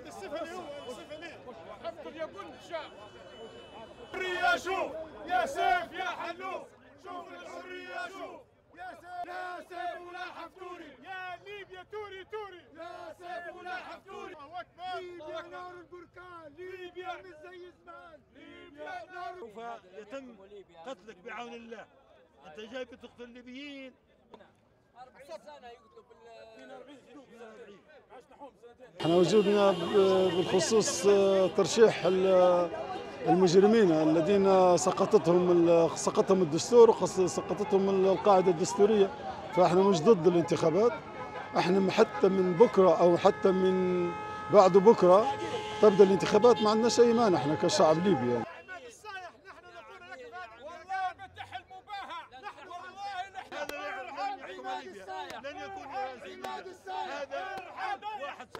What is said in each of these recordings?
هذا السفلي هو السفلي حفظ الشعب الحرية شوف يا سيف يا حلوف شوف الحرية شوف يا سيف يا سيف ولا حفتوري. يا ليبيا توري توري. يا سيف ولا حفتوري. الله أكبر. ليبيا نار البركان. ليبيا مش زي زمان ليبيا. نار سوف يتم قتلك بعون الله. أنت جاي بتقتل الليبيين 40 سنة يقتلوا بال إحنا وجودنا بالخصوص آه، ترشيح ال- المجرمين الذين سقطتهم سقطهم الدستور وسقطتهم القاعدة الدستورية فاحنا مش ضد الانتخابات إحنا حتى من بكرة أو حتى من بعد بكرة تبدأ الانتخابات ما عندناش أي مانع إحنا كشعب ليبي يعني.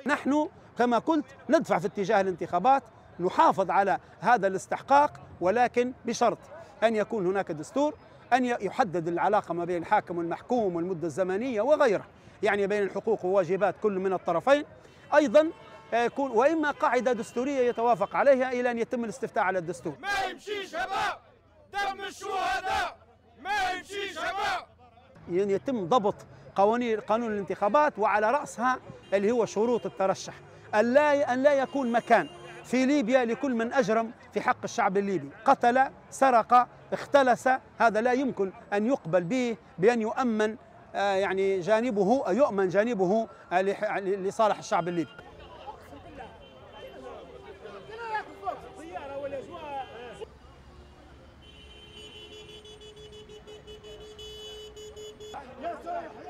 نحن كما قلت ندفع في اتجاه الانتخابات نحافظ على هذا الاستحقاق ولكن بشرط أن يكون هناك دستور ي- يحدد العلاقة ما بين الحاكم والمحكوم والمدة الزمنية وغيره يعني بين الحقوق وواجبات كل من الطرفين. أيضا آه، يكون وإما قاعدة دستورية يتوافق عليها إلى أن يتم الاستفتاء على الدستور. ما يمشيش هباء دم الشهداء! ما يمشيش هباء ين- يتم ضبط قوانين قانون الانتخابات وعلى رأسها اللي هو شروط الترشح أن لا أن لا يكون مكان في ليبيا لكل من أجرم في حق الشعب الليبي قتل سرق اختلس هذا لا يمكن أن يقبل به بأن يؤمن آه، يعني جانبه يؤمن جانبه آه، لصالح الشعب الليبي Yes, sir.